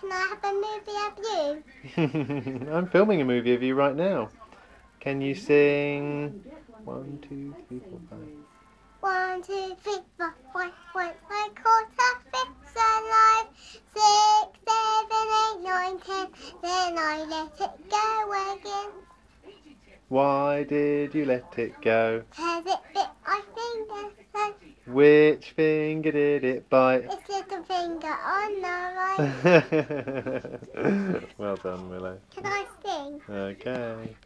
Can I have a movie of you? I'm filming a movie of you right now. Can you sing one, two, three, four, five? One, two, three, four, five, one, one quarter, fifth alive. Six, seven, eight, nine, ten. Then I let it go again. Why did you let it go? Cause it bit my finger. Which finger did it bite? it's little finger on the. well done, Willow. Can I sing? Okay.